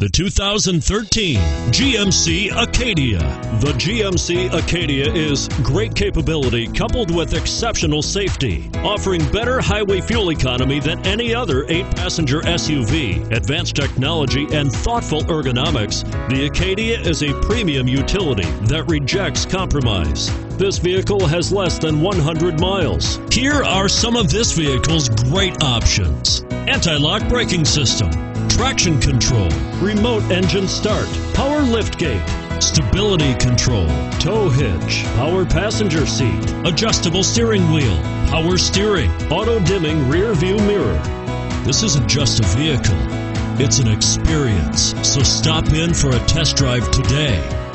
The 2013 GMC Acadia. The GMC Acadia is great capability coupled with exceptional safety, offering better highway fuel economy than any other eight passenger SUV. Advanced technology and thoughtful ergonomics, the Acadia is a premium utility that rejects compromise. This vehicle has less than 100 miles. Here are some of this vehicle's great options anti lock braking system traction control, remote engine start, power liftgate, stability control, tow hitch, power passenger seat, adjustable steering wheel, power steering, auto dimming rear view mirror. This isn't just a vehicle, it's an experience. So stop in for a test drive today.